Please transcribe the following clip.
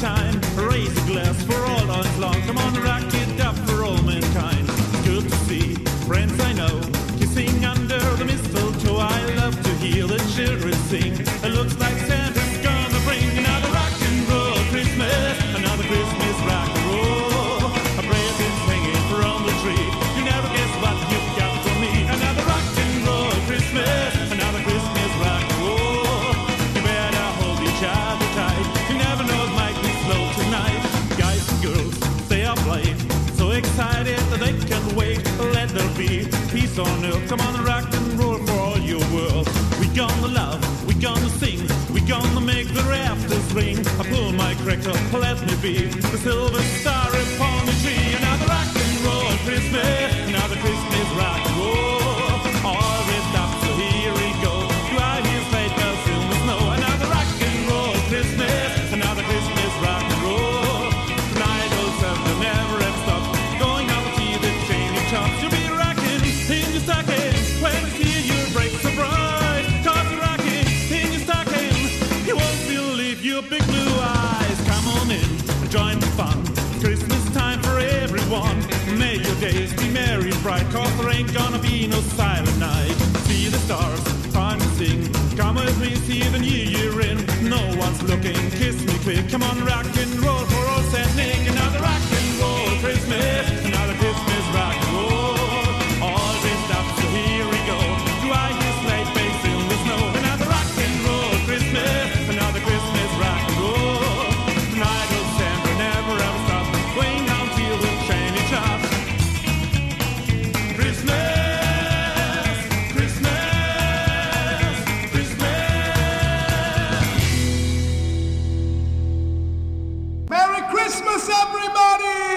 time. On earth. Come on, rock and roll for all your world. We gonna love, we gonna sing, we gonna make the rafters ring. I pull my cracker, let me be the silver star big blue eyes. Come on in and join the fun. Christmas time for everyone. May your days be merry and bright. Cause there ain't gonna be no silent night. See the stars, time to sing. Come with me, see the new year in. No one's looking, kiss me quick. Come on, rock Christmas. Everybody!